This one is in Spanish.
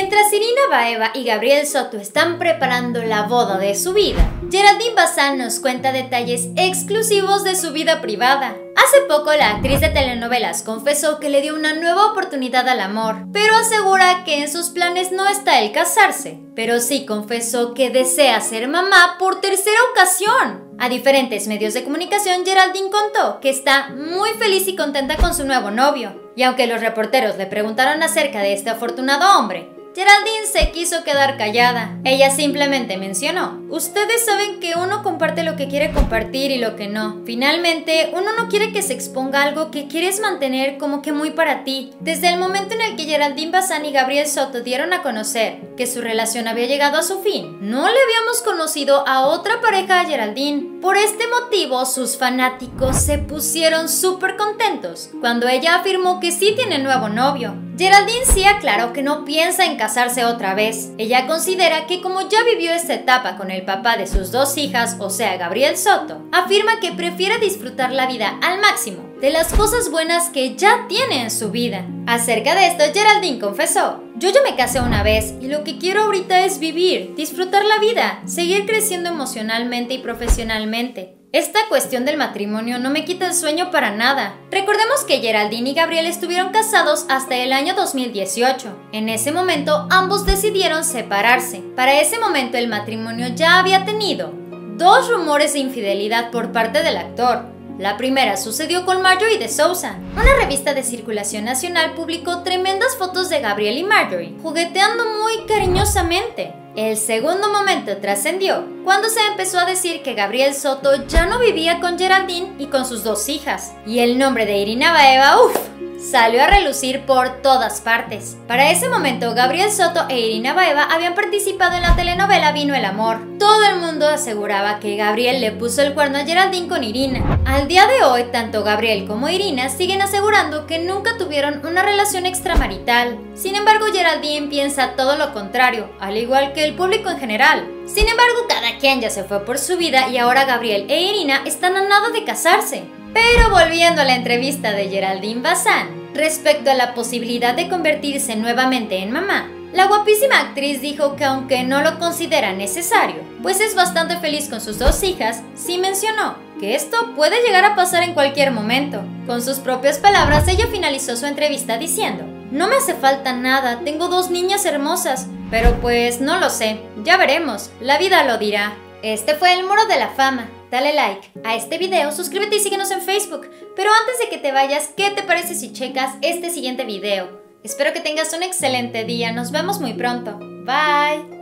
Mientras Irina Baeva y Gabriel Soto están preparando la boda de su vida, Geraldine Bazán nos cuenta detalles exclusivos de su vida privada. Hace poco la actriz de telenovelas confesó que le dio una nueva oportunidad al amor, pero asegura que en sus planes no está el casarse. Pero sí confesó que desea ser mamá por tercera ocasión. A diferentes medios de comunicación, Geraldine contó que está muy feliz y contenta con su nuevo novio. Y aunque los reporteros le preguntaron acerca de este afortunado hombre, Geraldine se quiso quedar callada. Ella simplemente mencionó, ustedes saben que uno comparte lo que quiere compartir y lo que no. Finalmente, uno no quiere que se exponga algo que quieres mantener como que muy para ti. Desde el momento en el que Geraldine Bazán y Gabriel Soto dieron a conocer que su relación había llegado a su fin, no le habíamos conocido a otra pareja a Geraldine. Por este motivo, sus fanáticos se pusieron súper contentos cuando ella afirmó que sí tiene nuevo novio. Geraldine sí aclaró que no piensa en casarse otra vez. Ella considera que como ya vivió esta etapa con el papá de sus dos hijas, o sea, Gabriel Soto, afirma que prefiere disfrutar la vida al máximo de las cosas buenas que ya tiene en su vida. Acerca de esto, Geraldine confesó, yo ya me casé una vez y lo que quiero ahorita es vivir, disfrutar la vida, seguir creciendo emocionalmente y profesionalmente. Esta cuestión del matrimonio no me quita el sueño para nada. Recordemos que Geraldine y Gabriel estuvieron casados hasta el año 2018. En ese momento ambos decidieron separarse. Para ese momento el matrimonio ya había tenido dos rumores de infidelidad por parte del actor. La primera sucedió con Marjorie de Sousa. Una revista de circulación nacional publicó tremendas fotos de Gabriel y Marjorie jugueteando muy cariñosamente. El segundo momento trascendió cuando se empezó a decir que Gabriel Soto ya no vivía con Geraldine y con sus dos hijas. Y el nombre de Irina Baeva, uff, salió a relucir por todas partes. Para ese momento, Gabriel Soto e Irina Baeva habían participado en la telenovela Vino el Amor. Todo el mundo aseguraba que Gabriel le puso el cuerno a Geraldine con Irina. Al día de hoy, tanto Gabriel como Irina siguen asegurando que nunca tuvieron una relación extramarital. Sin embargo, Geraldine piensa todo lo contrario, al igual que el público en general. Sin embargo, cada quien ya se fue por su vida y ahora Gabriel e Irina están a nada de casarse. Pero volviendo a la entrevista de Geraldine Bazán, respecto a la posibilidad de convertirse nuevamente en mamá, la guapísima actriz dijo que aunque no lo considera necesario, pues es bastante feliz con sus dos hijas, sí mencionó que esto puede llegar a pasar en cualquier momento. Con sus propias palabras, ella finalizó su entrevista diciendo, no me hace falta nada, tengo dos niñas hermosas, pero pues no lo sé, ya veremos, la vida lo dirá. Este fue el Muro de la Fama. Dale like a este video, suscríbete y síguenos en Facebook. Pero antes de que te vayas, ¿qué te parece si checas este siguiente video? Espero que tengas un excelente día, nos vemos muy pronto. Bye.